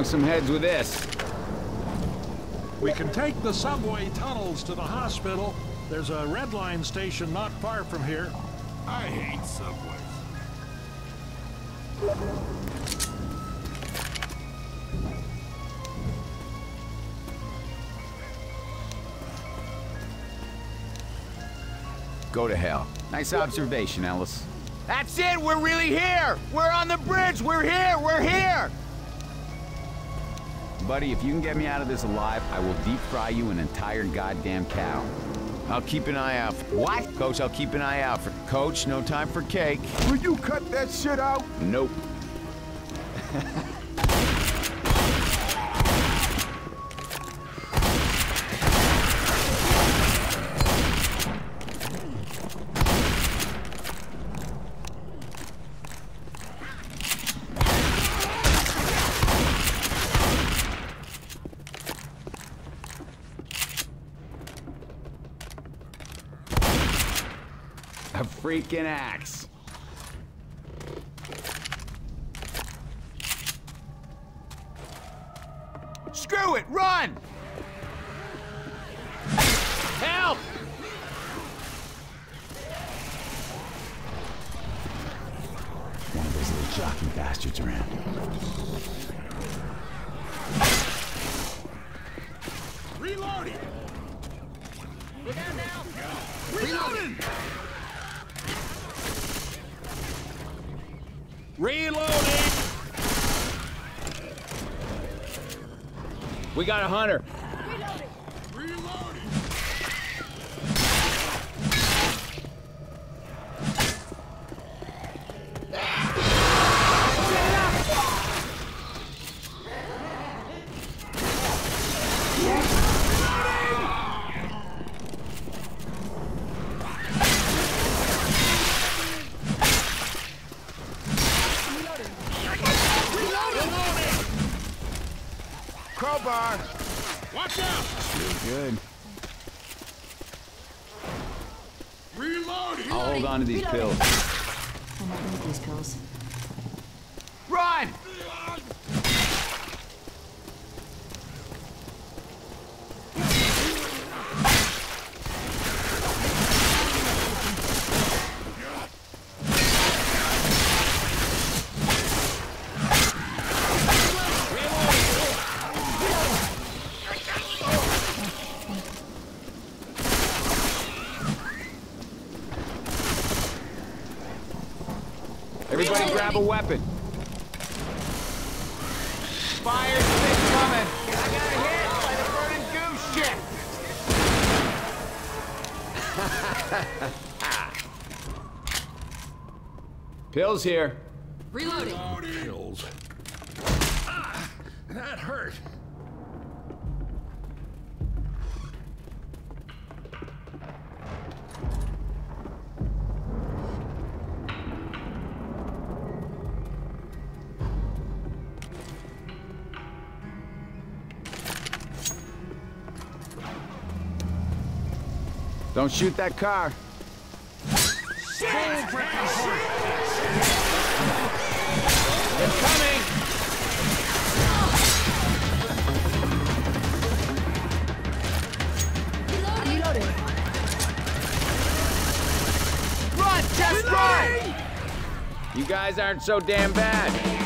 along some heads with this. We can take the subway tunnels to the hospital. There's a red line station not far from here. I hate subways. Go to hell. Nice observation, Ellis. That's it! We're really here! We're on the bridge! We're here! We're here! Buddy, if you can get me out of this alive, I will deep fry you an entire goddamn cow. I'll keep an eye out for... What? Coach, I'll keep an eye out for... Coach, no time for cake. Will you cut that shit out? Nope. freaking axe. Screw it! Run! Help! One of those little jockey bastards around. Reloading! Reloading! Reloading! We got a hunter. Everybody grab a weapon. Fire's been coming! I got a hit by the burning goose ship! Pills here. Reloading. Pills. Ah, that hurt. Don't shoot that car. Coming! Reloading. Run! Just run! You guys aren't so damn bad.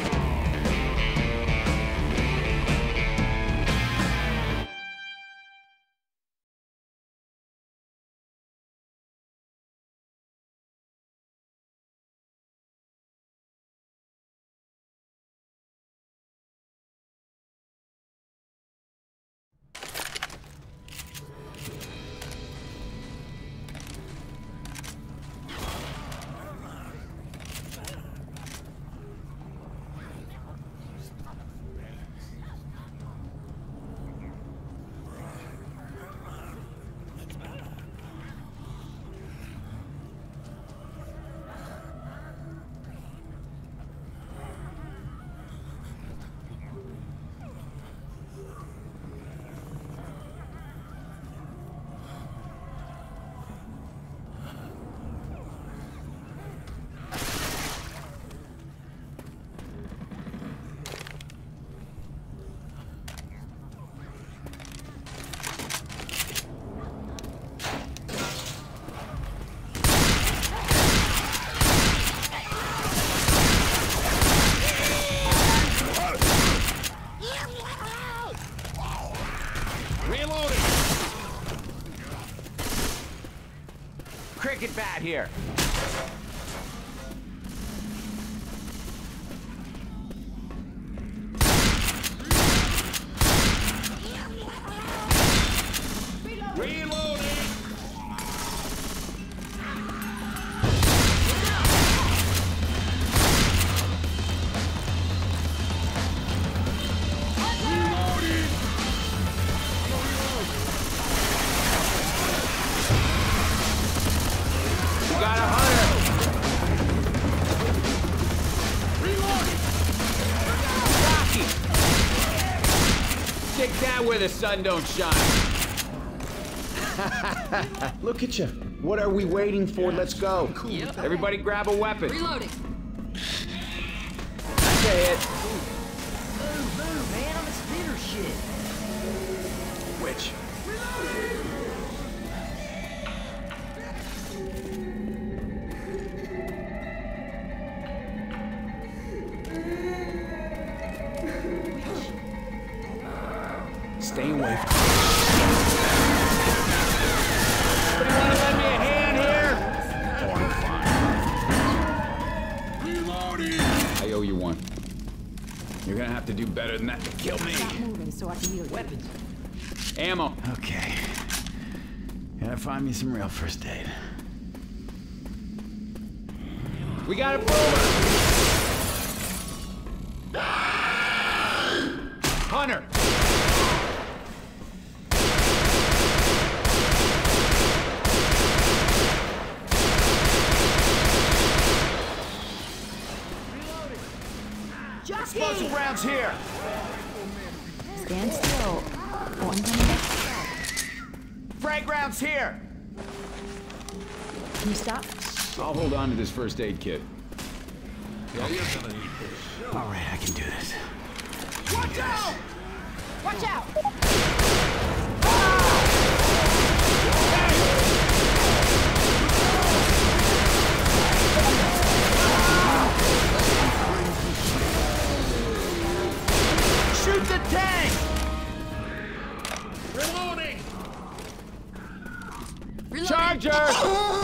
Bat here. The sun don't shine. Look at you. What are we waiting for? Let's go. cool Everybody grab a weapon. Reloading. Say it. Man, Gotta find me some real first aid. We got a boomer. Hunter. Explosive rounds here. Stand still. One coming. Frag rounds here. Can you stop? I'll hold on to this first aid kit. Yeah, you're gonna need this. All right, I can do this. Watch out! Watch out! Reloading.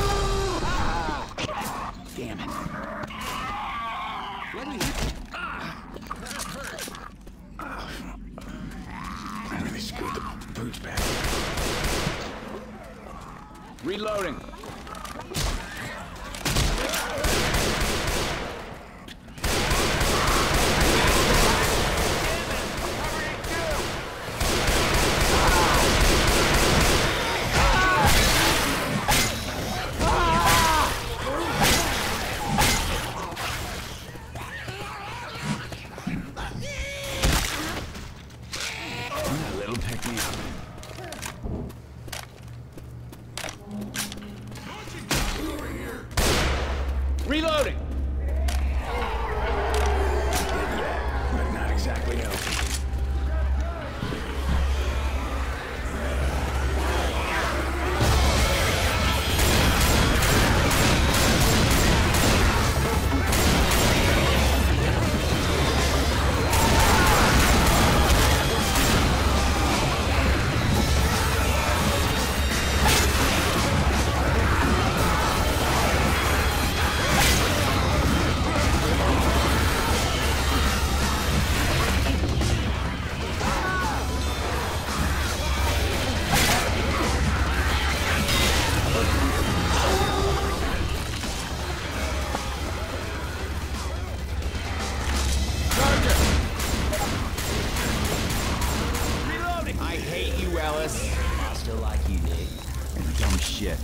Shit.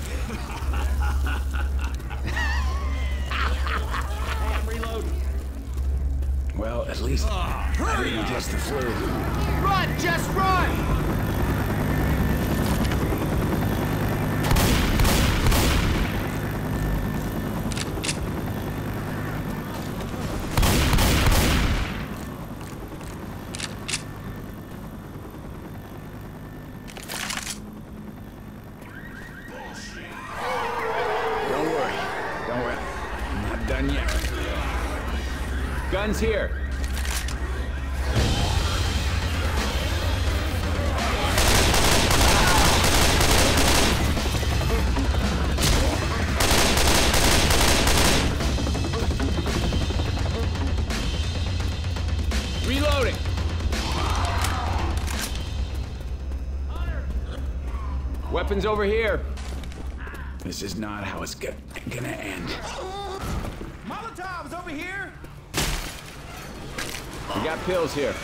I'm reloading. Well, at least I didn't catch the flu. Run, just run! Guns here. Reloading. Weapons over here. This is not how it's gonna end. Pills here.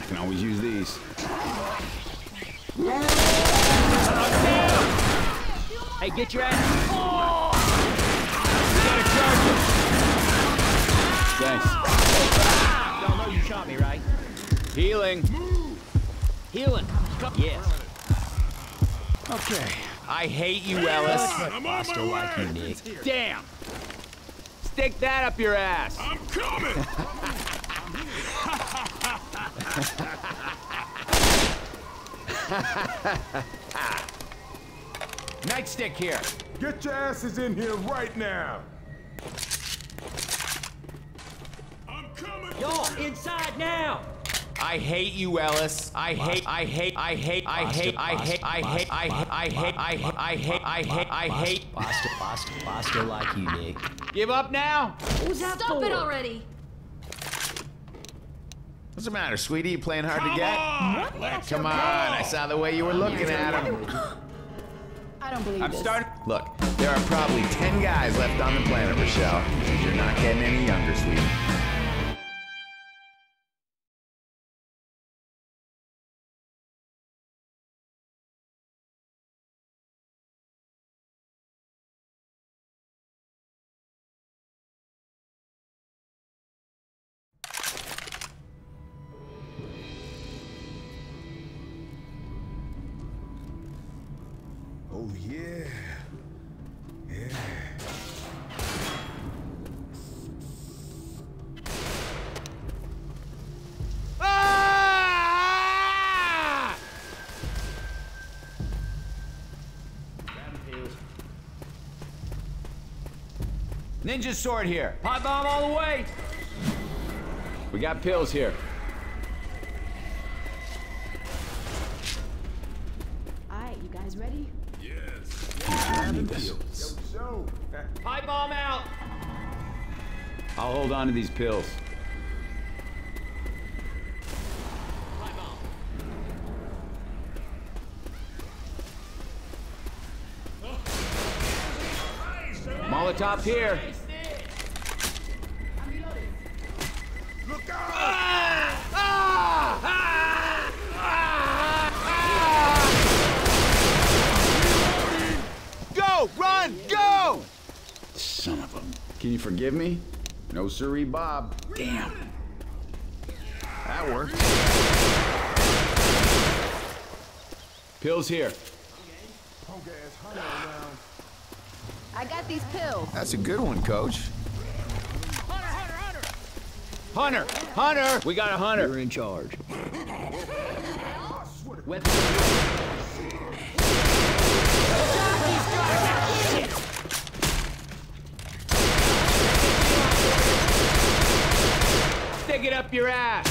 I can always use these. Hey, get your ass. Thanks. Y'all know you shot me, right? Healing. Healing. Come. Yes. Okay. I hate you, Ellis. I'm on still my like you, way. Nick. Damn. Stick that up your ass. I'm coming. Nightstick here. Get your asses in here right now. I'm coming. Y'all inside now. I hate you, Ellis. I hate, I hate, I hate, I hate, I hate, I hate, I hate, I hate, I hate, I hate, I hate, I hate. I still, I still, I still like you, Nick. Give up now? Stop it already! What's the matter, sweetie? You playing hard to get? on. Let's Come on, I saw the way you were looking at him. I don't believe I'm this. starting. Look, there are probably 10 guys left on the planet, Rochelle. You're not getting any younger, sweetie. Oh yeah. Yeah. Ah! Ninja sword here. Pipe bomb all the way. We got pills here. On to these pills. Molotov here. look! Go! Run! Go! Son of a. Can you forgive me? No siree, Bob. Damn. That worked. Pills here. Punk ass hunter around. I got these pills. That's a good one, coach. Hunter! Hunter! We got a hunter. You're in charge. Stick it up your ass.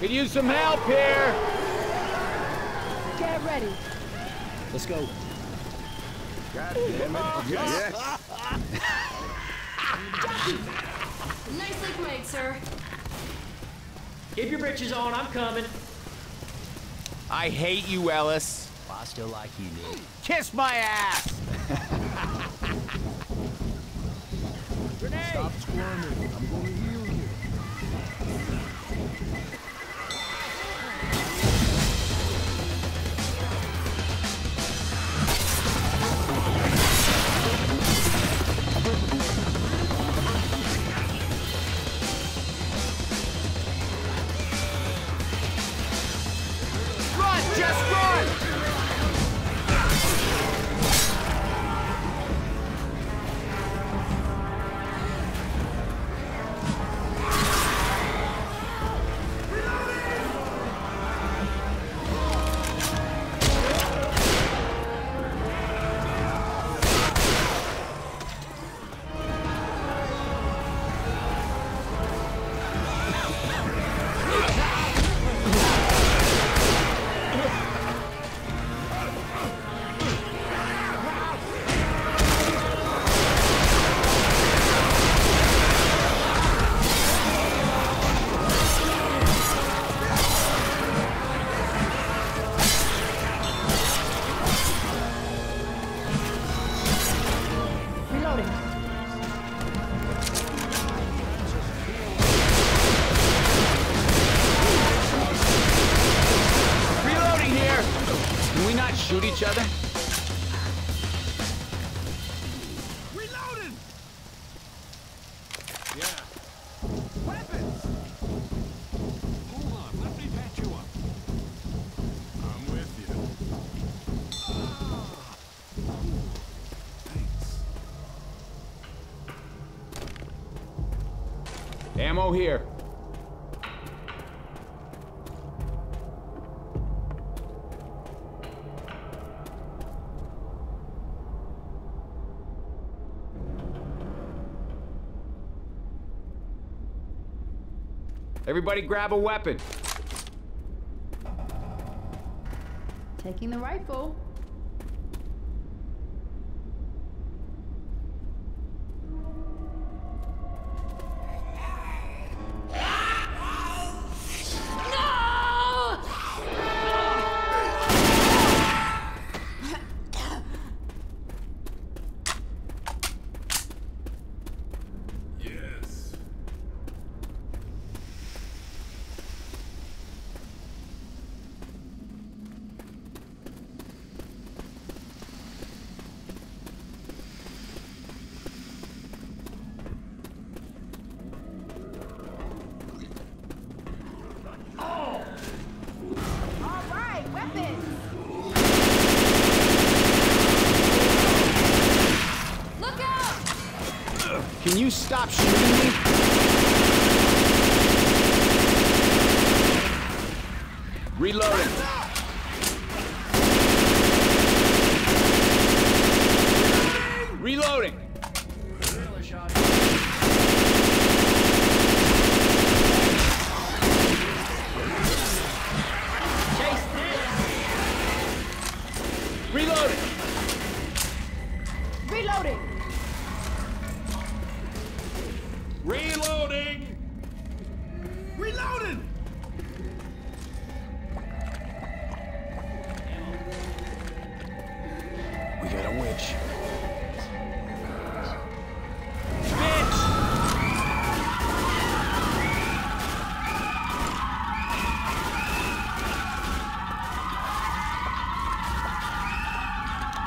Could use some help here. Get ready. Let's go. God damn it. Yes. Nicely played, sir. Keep your britches on. I'm coming. I hate you, Ellis. I still like you, Nick. Kiss my ass. Stop squirming. I'm gonna heal you. Here. Everybody grab a weapon. Taking the rifle.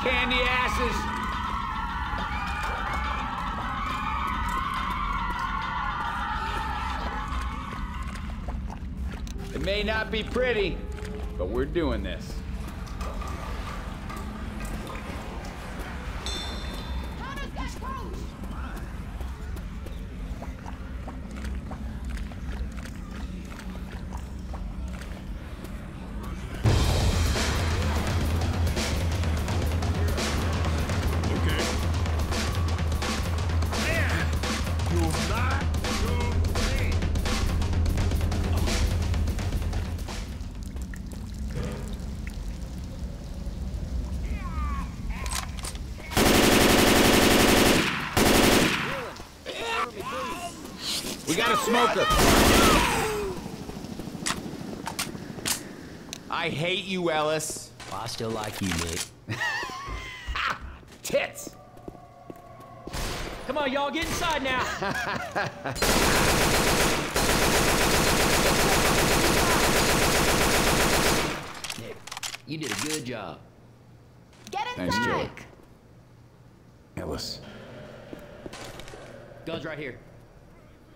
Candy asses. It may not be pretty, but we're doing this. Smoker. I hate you, Ellis. Well, I still like you, Nick. Tits. Come on, y'all, get inside now. Nick, you did a good job. Get Thanks, inside. Jake. Ellis. Guns right here.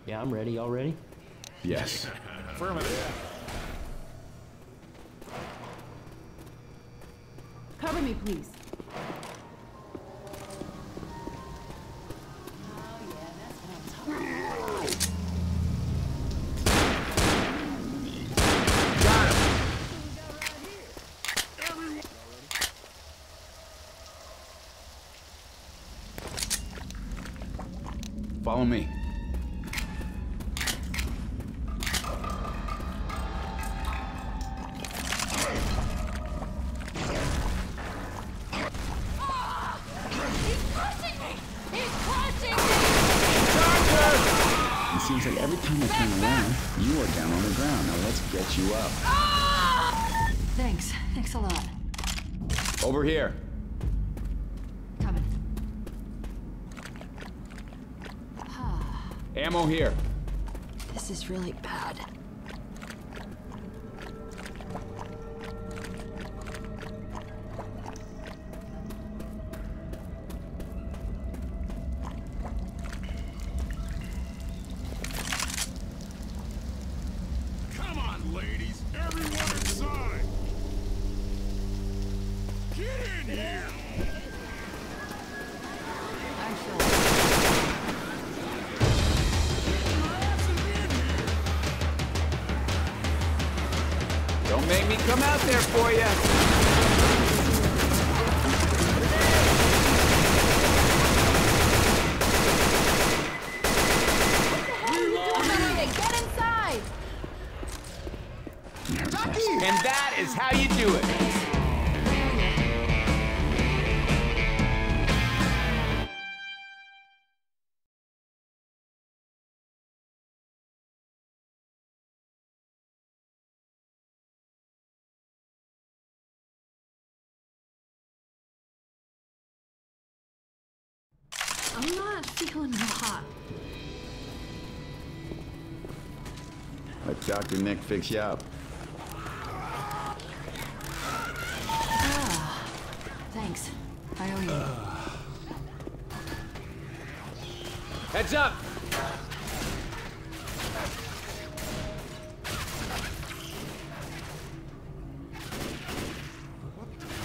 Yeah, I'm ready. Y'all ready? Yes. Affirmative. Cover me, please. Ladies. Everyone inside. Get in here. Don't make me come out there for you. I'm feeling hot. Let Dr. Nick fix you up. Ah, thanks. I owe you. Heads up.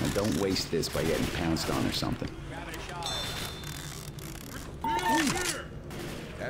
And don't waste this by getting pounced on or something.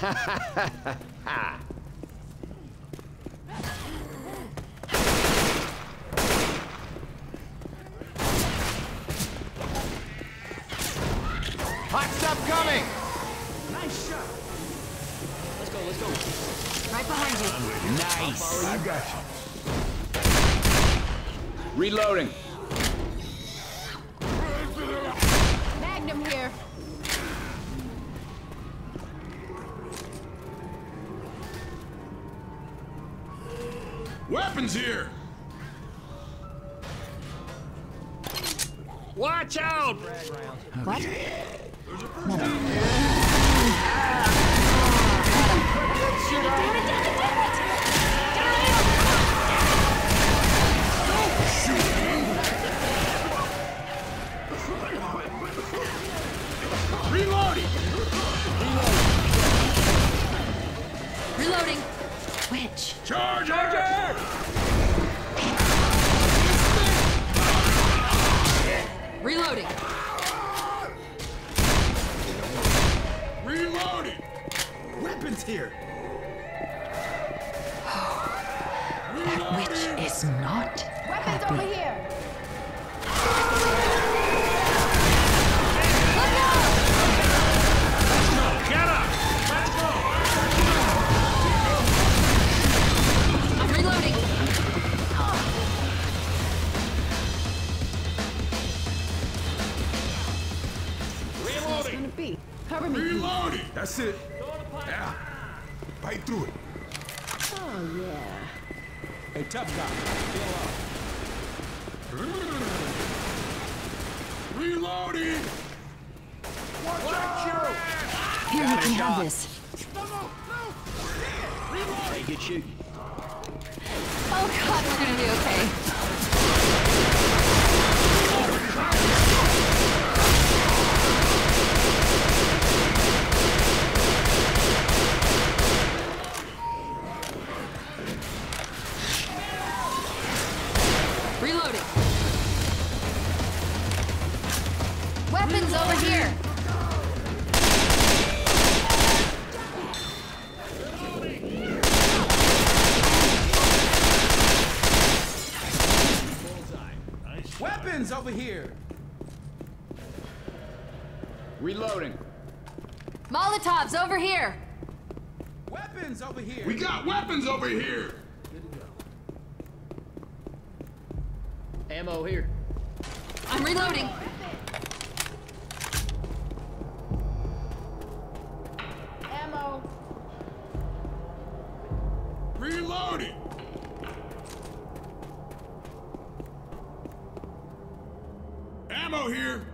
Hot stuff coming. Nice shot! Let's go, let's go. Right behind you. Nice. I got you. Reloading. Weapons here. Watch out! What? Reloading. Reloading. Witch? Charger. Reloading. Reloading. Weapons here. Oh, that witch is not Weapons happy. over here. Cover me. Reloading. That's it. Yeah. Bite through it. Oh yeah. Hey, tough guy. Reloading. Watch out. Here, you can have this. Hey, good shooting. Oh god, we're gonna be okay. Over here! Ammo here. I'm reloading. Ammo. Reloading! Ammo here!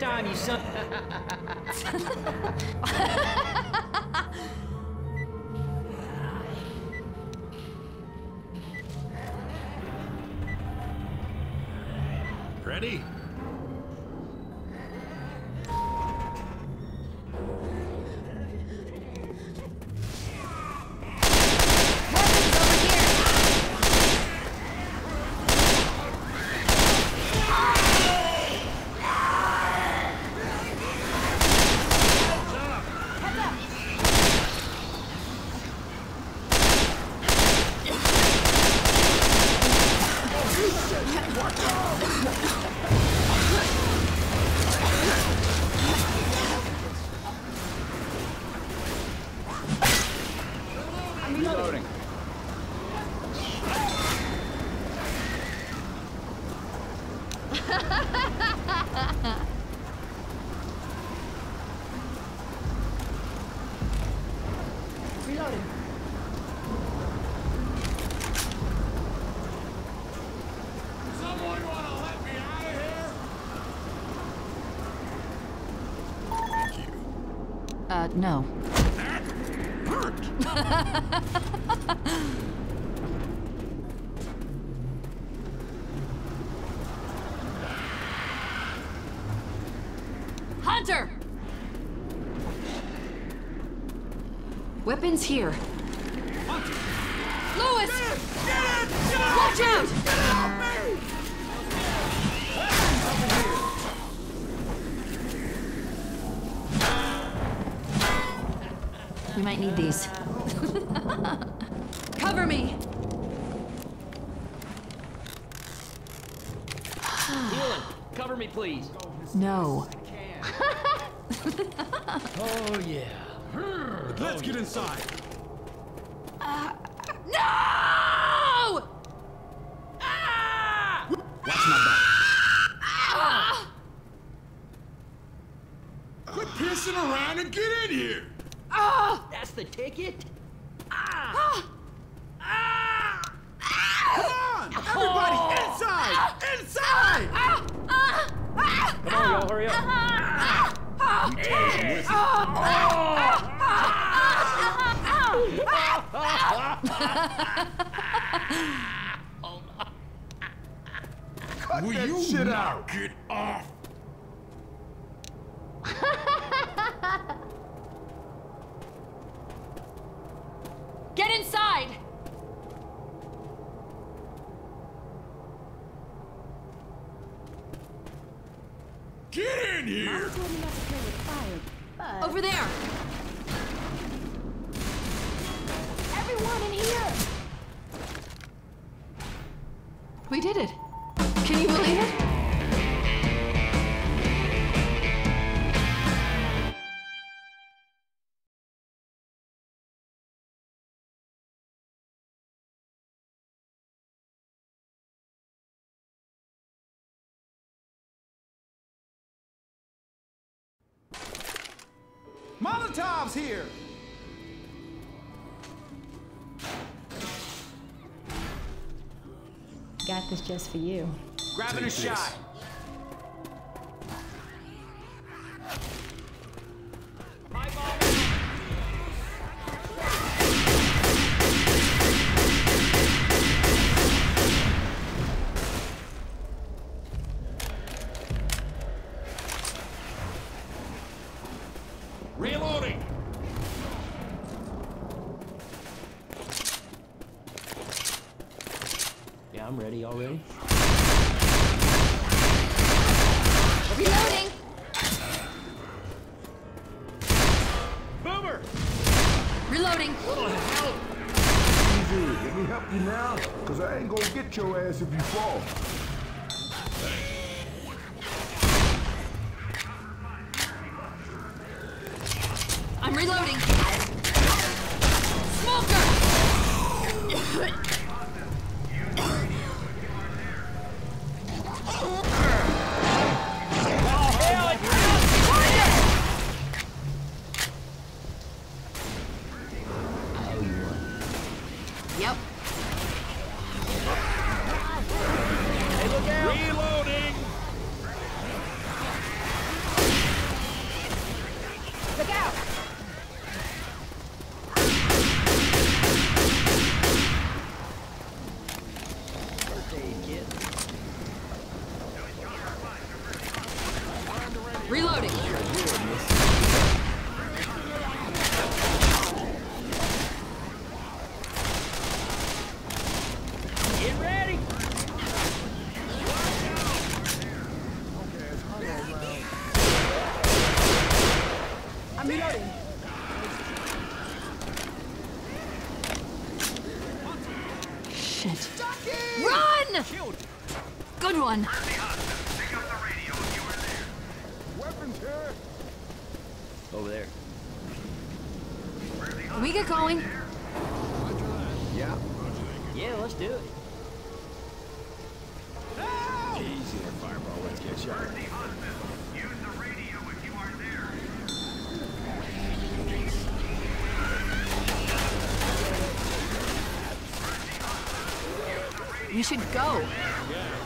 Time, you son. No. That hurt! Hunter! Weapons here. Might need these. Cover me! Healing. Cover me, please. No. Oh, yeah. Let's get inside. Uh, uh, no! Ah! Watch my back. Quit pissing around and get in here! That's the ticket? ah come on Everybody inside! Inside! Come on, y'all, hurry up. Will you shit now get off? Get inside! Get in here! Told me not to play with fire, but Over there! everyone in here. We did it. Can you believe it? Molotov's here! Got this just for you. Grabbing a shot. One. Weapons here. Over there. Can we get going? Yeah. Yeah, let's do it. Easy there, Fireball. Let's get shot. We should go. Reloading!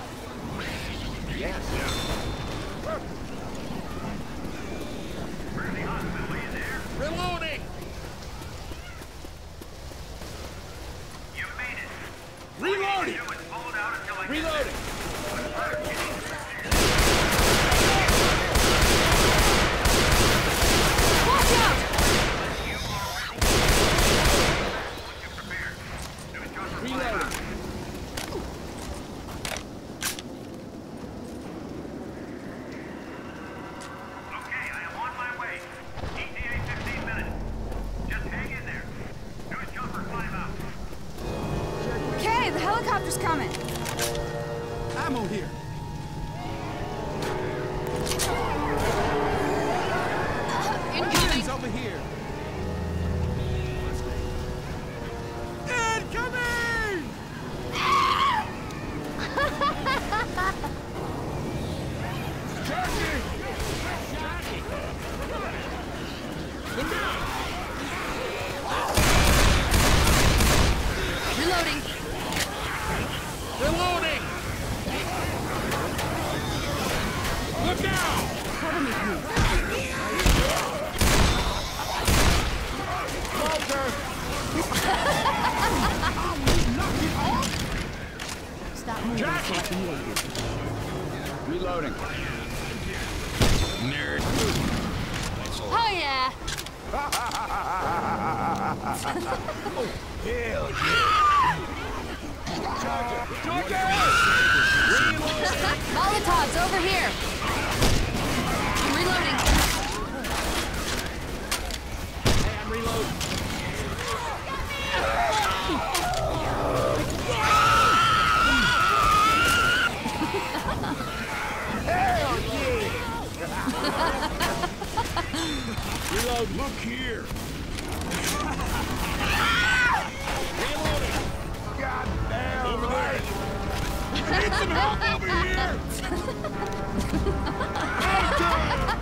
There. Some help over here.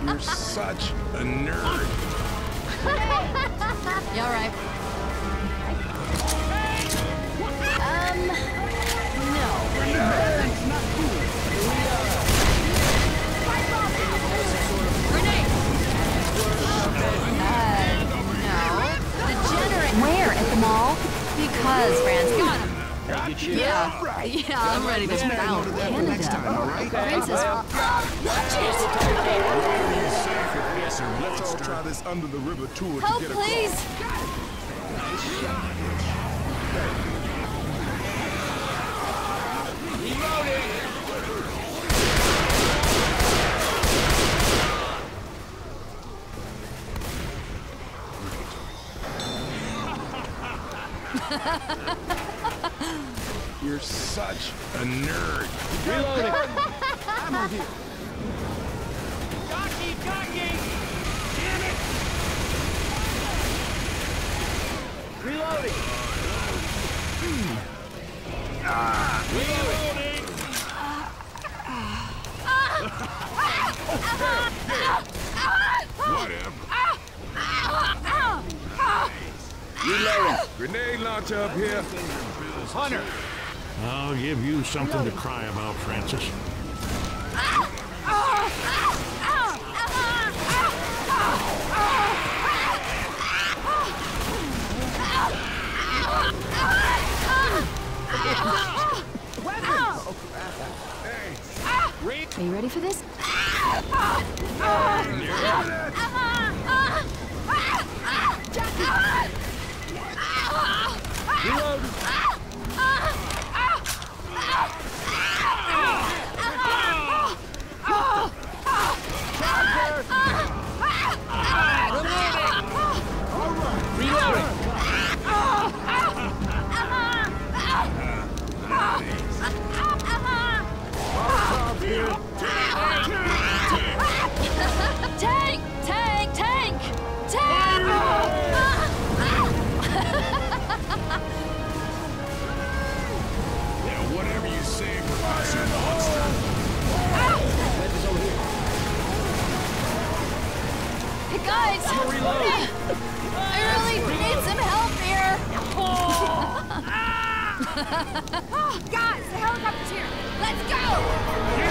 You're such a nerd. You all right? Um, no. Grenade. Uh, no. The. Where? At the mall? Because, France. Got him. Yeah. Yeah, I'm ready to bounce. Canada. Princess. Watch it! Let's all try this under the river tour Help, to get across. please! You're such a nerd. Reloading. Ammo here. Jockey, jockey! Reloading. Whatever. Reloading. Grenade launcher up here. Hunter! I'll give you something to cry about, Francis. Are you ready for this? Tank! Guys! I really need some help here! oh, ah. oh guys, the helicopter's here! Let's go!